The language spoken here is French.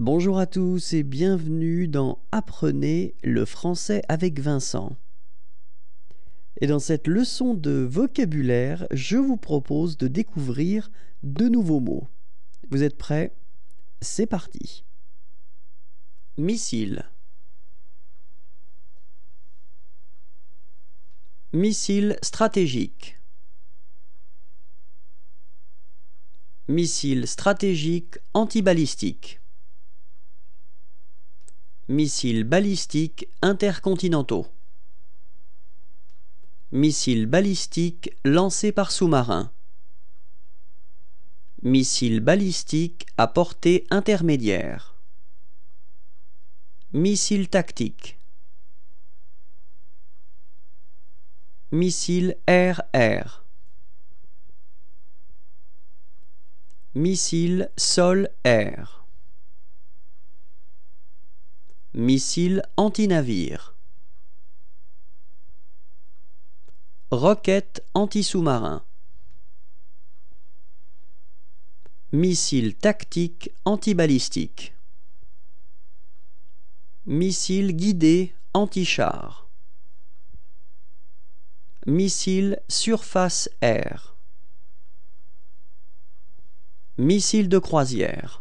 Bonjour à tous et bienvenue dans Apprenez le français avec Vincent. Et dans cette leçon de vocabulaire, je vous propose de découvrir de nouveaux mots. Vous êtes prêts? C'est parti. Missile. Missile stratégique. Missile stratégique antibalistique. Missiles balistiques intercontinentaux. Missiles balistiques lancés par sous-marin. Missiles balistiques à portée intermédiaire. Missile tactique. Missile air-air. Missile sol-air. Missile anti-navire. Roquette anti-sous-marin. Missile tactique antibalistique. Missile guidé anti-char. Missile surface air. Missile de croisière.